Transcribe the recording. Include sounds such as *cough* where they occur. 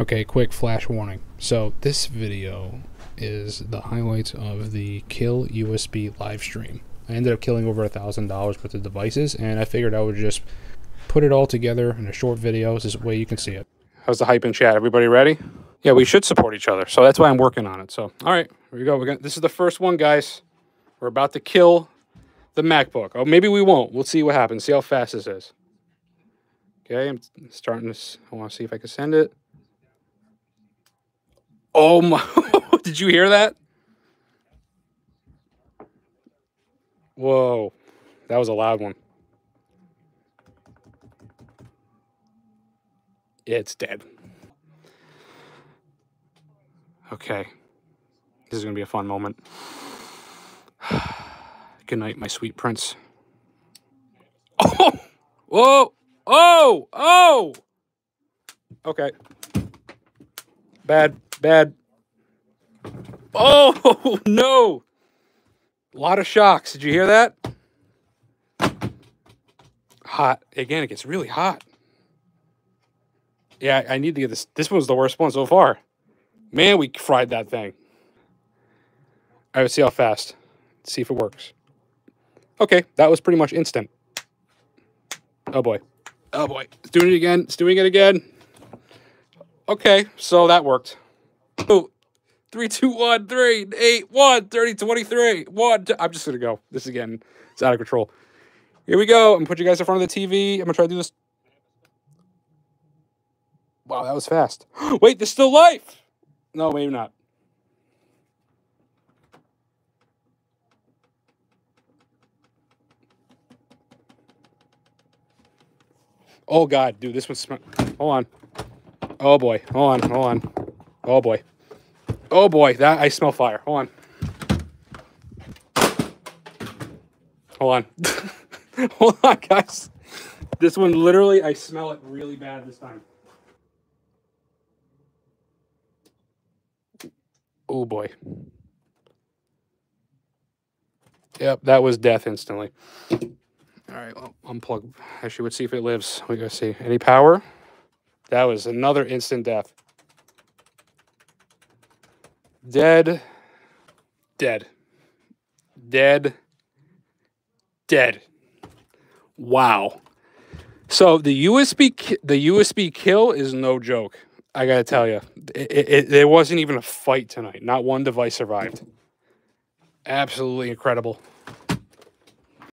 Okay, quick flash warning. So this video is the highlights of the Kill USB live stream. I ended up killing over a thousand dollars worth of devices, and I figured I would just put it all together in a short video. so This way you can see it. How's the hype in chat? Everybody ready? Yeah, we should support each other. So that's why I'm working on it. So all right, here we go. We're gonna, this is the first one, guys. We're about to kill the MacBook. Oh, maybe we won't. We'll see what happens. See how fast this is. Okay, I'm starting this. I want to see if I can send it. Oh my, *laughs* did you hear that? Whoa, that was a loud one. It's dead. Okay, this is to be a fun moment. *sighs* Good night, my sweet prince. *laughs* Oh, whoa, oh, oh. Okay. Bad. Bad. Oh, *laughs* no. A lot of shocks. Did you hear that? Hot. Again, it gets really hot. Yeah, I need to get this. This one's the worst one so far. Man, we fried that thing. I let's see how fast. See if it works. Okay, that was pretty much instant. Oh, boy. Oh, boy. It's doing it again. It's doing it again. Okay, so that worked. Oh, three, two, one, three, eight, one, 30, 23, one. Two. I'm just going to go. This again, it's out of control. Here we go. I'm going to put you guys in front of the TV. I'm going to try to do this. Wow, that was fast. *gasps* Wait, there's still life. No, maybe not. Oh, God, dude, this one's... Hold on. Oh, boy. Hold on, hold on. Oh, boy. Oh boy, that I smell fire. Hold on. Hold on. *laughs* Hold on, guys. This one literally, I smell it really bad this time. Oh boy. Yep, that was death instantly. All right, well, unplug. Actually, let's see if it lives. We gotta see. Any power? That was another instant death. Dead. Dead. Dead. Dead. Wow. So the USB the USB kill is no joke. I gotta tell you, it, it, there wasn't even a fight tonight. Not one device survived. Absolutely incredible.